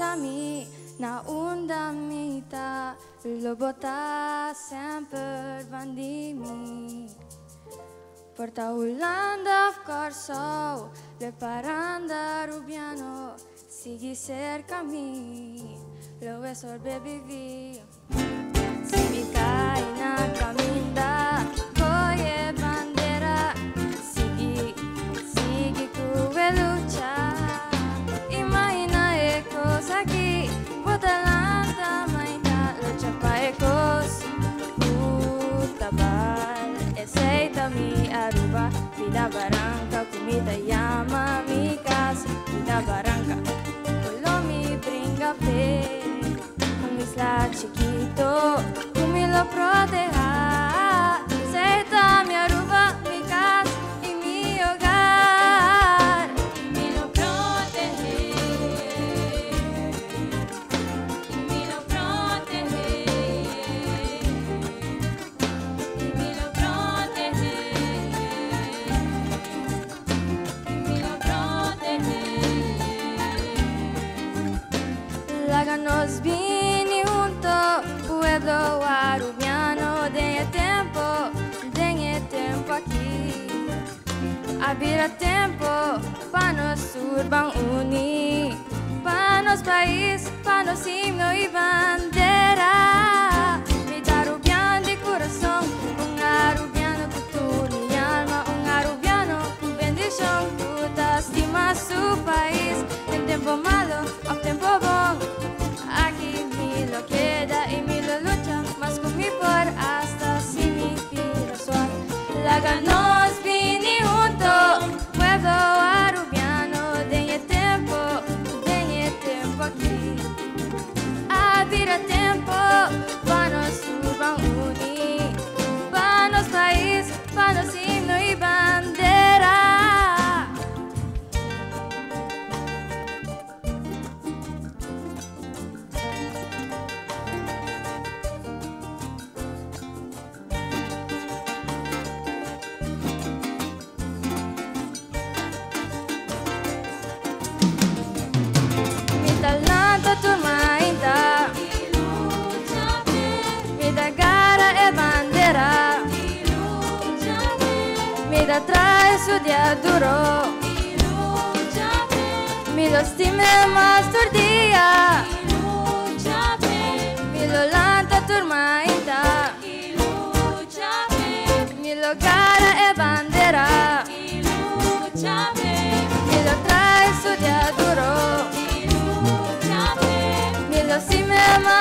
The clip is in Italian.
Porta-me na onda mita, lo botar sempre van di mim. Porta Holanda of corso, le paranda rubiano, sigui cerca mi, lo è sorbe vi. Si mi cai na caminda, mi aruba, vida barranca, comida yama, mi casa, vida barranca, quello mi brinca Láganos vini junto, pueblo arubiano, denye tempo, denye tempo aqui. Habira tempo, para nos urban uni, para nos país, para nos himno y bandera. Da trae su dia duro Mi lo stime mas turdia. Mi lo lanta tu mainda Mi lo gara e bandera. Mi lo trae su dia duro Mi lo stime turdia